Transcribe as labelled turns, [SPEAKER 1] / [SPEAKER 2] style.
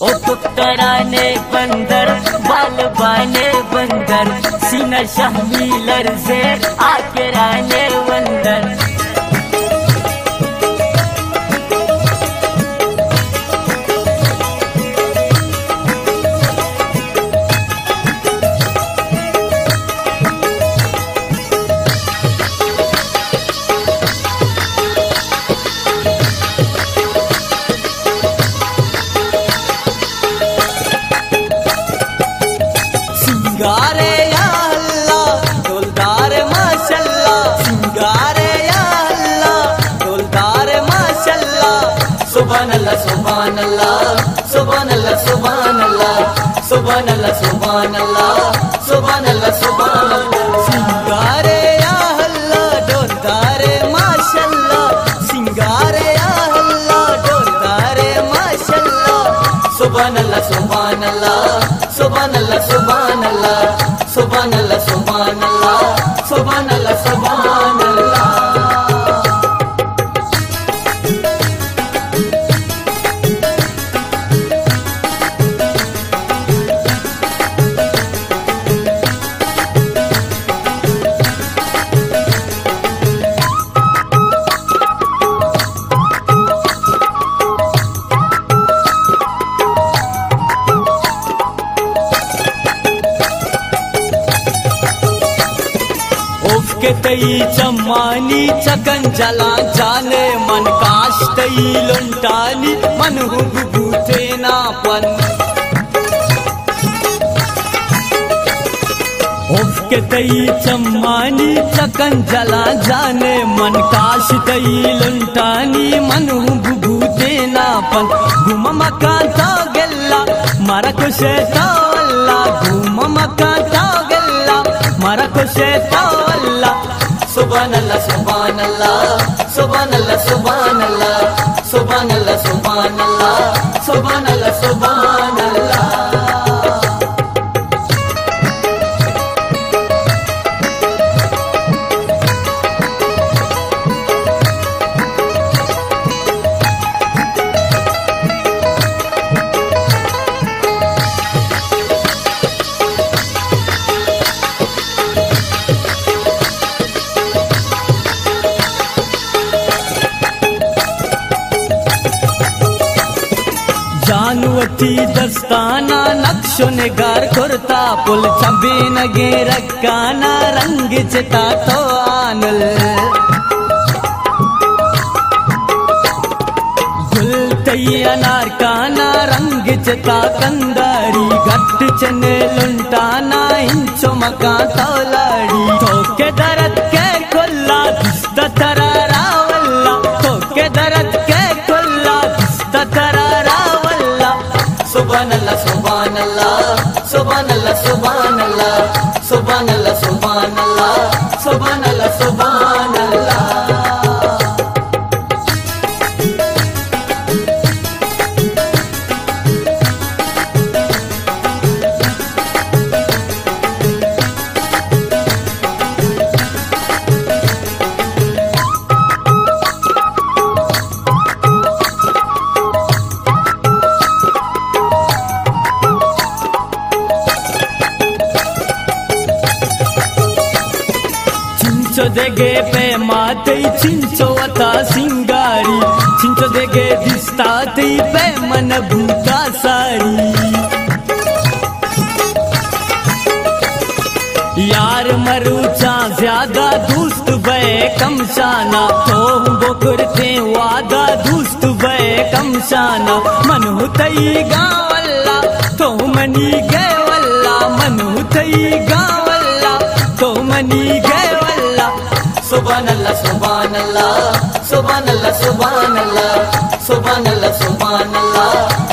[SPEAKER 1] ओ तुक्तराने बंदर बाल बाने बंदर सीना मिलर से आके राने
[SPEAKER 2] सुभान सुभाणे सुभाणे सुभाणे सुभाणे सुभान सुभान सुभान सुभान के तई चमानी चकन जला जाने मन काश तई लंटानी, मन हुगुते ना पन। तई चमानी चकन जला जाने मन काश तई लंटानी, मन हुगुते ना पन। घुमा तो गल्ला मारा कुछ तो अल्लाह सुभान सुभान अल्लाह सुभान अल्लाह सुभान अल्लाह ಜಾನುವತಿ ದಸ್ತಾನ ನಕ್ಷು ನಿಗಾರ್ ಕೊರ್ತಾ ಪುಲ್ ಚಂಬಿನಗೆ ರಕ್ಕಾನ ರಂಗಿ ಚಿತಾ ತೋ ಆನಲ್ गुल तैया नारकाना रंग चिता कंदारी घट चने लुंटाना इंचो मका तौलाड़ी the subhanallah one. ಚಿಂಚೋ ದೆಗೆ ಪೆ ಮಾತೈ ಚಿಂಚೋ ಅತ ಸಿಂಗಾರಿ ಚಿಂಚೋ ದೆಗೆ ದಿಸ್ತಾತೈ ಪೆ ಮನ ಭೂತ ಸಾರಿ यार मरूचा ज्यादा दोस्त बे कम शाना तो बोकरते वादा दोस्त बे कम शाना मन हुतई गावल्ला तो मनी गए अल्लाह सुभान सुभान अल्लाह सुभान अल्लाह सुभान अल्लाह